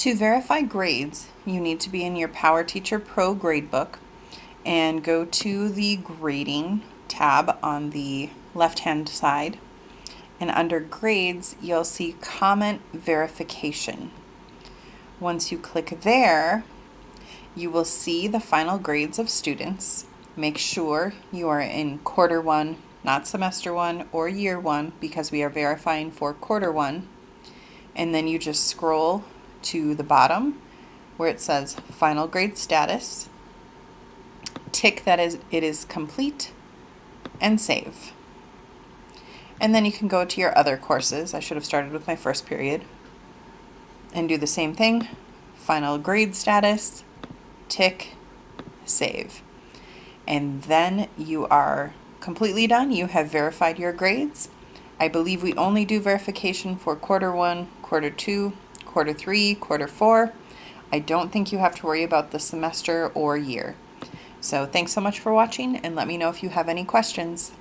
To verify grades, you need to be in your PowerTeacher Pro gradebook and go to the grading tab on the left hand side. And under grades, you'll see comment verification. Once you click there, you will see the final grades of students. Make sure you are in quarter one, not semester one or year one, because we are verifying for quarter one. And then you just scroll to the bottom where it says final grade status, tick that is it is complete, and save. And then you can go to your other courses. I should have started with my first period. And do the same thing. Final grade status, tick, save. And then you are completely done. You have verified your grades. I believe we only do verification for quarter one, quarter two, quarter three, quarter four. I don't think you have to worry about the semester or year. So thanks so much for watching and let me know if you have any questions.